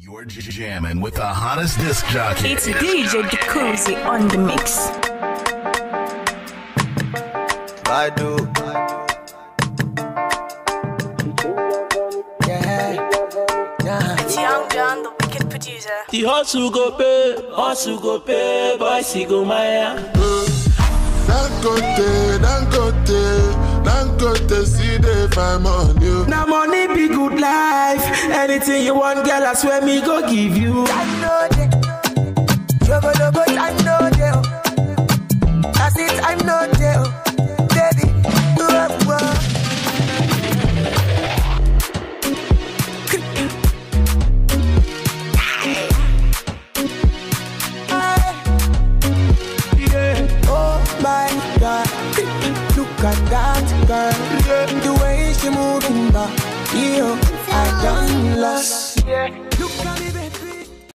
You're jamming with the hottest disc jockey. It's DJ Dcozy on the mix. I do. Yeah. Yeah. It's Young John, the wicked producer. The hustle go pay, hustle go pay, boys he go maya. Dangote, Dangote, Dangote, see they find money. Now money be good life. Anything you want, girl, I swear me go give you. I know that. I know that. That's it, I know that. Baby. Look at that girl, yeah. the way she moving back, yeah bless. Yeah.